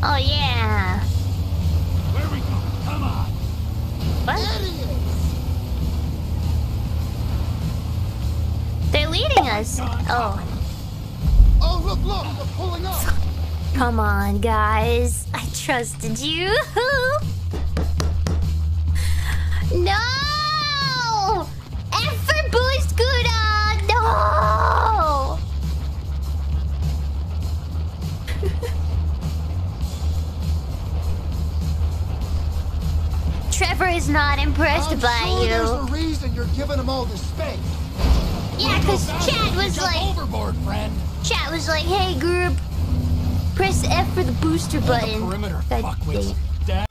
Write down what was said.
Oh yeah. Where we go? Come on. What? They're leading oh us. Oh. Oh, look, look, they're pulling up. Come on, guys. I trusted you. Trevor is not impressed I'm by sure you. There's a reason you're giving them all this space. Yeah, because Chat was like, overboard, friend. Chat was like, hey group, press F for the booster Hold the button. perimeter, fuckwits.